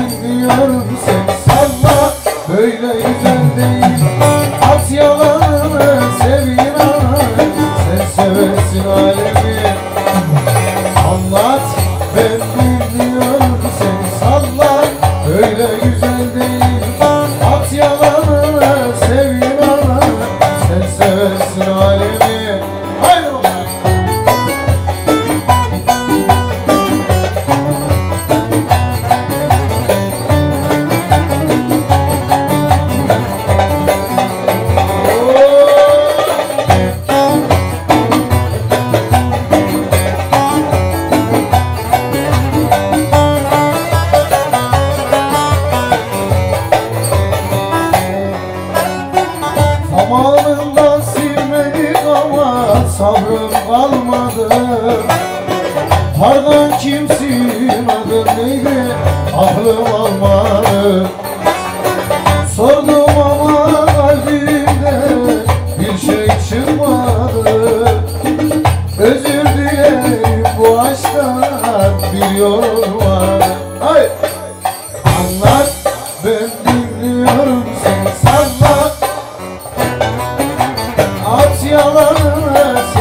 gülmüyorum sen sanma böyle güzel değil. At yalan ama sabrım kalmadı. Pardon kimsin adın neydi? Aklım almadı. Sordum ama kalbimde bir şey çıkmadı. Özür dilerim bu aşktan bir yol var. Hayır Anlat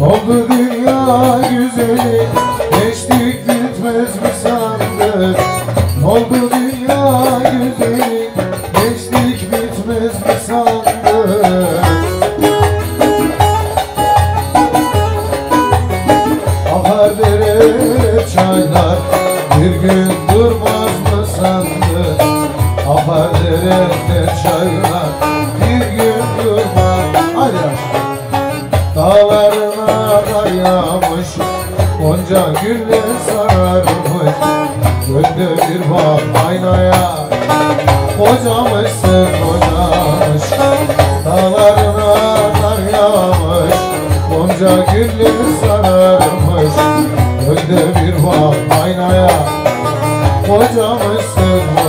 Oldu dünya güzeli Geçtik bitmez mi sandık Oldu dünya güzeli Geçtik bitmez mi sandık dere çaylar Bir gün durmaz mı sandık Akar dere Dağlarına kar yağmış Gonca güller sararmış. Gönlü bir bak aynaya Kocamışsın kocamış. Dağlarına kar yağmış Gonca güller sararmış. Gönlü bir bak aynaya Kocamışsın kocamış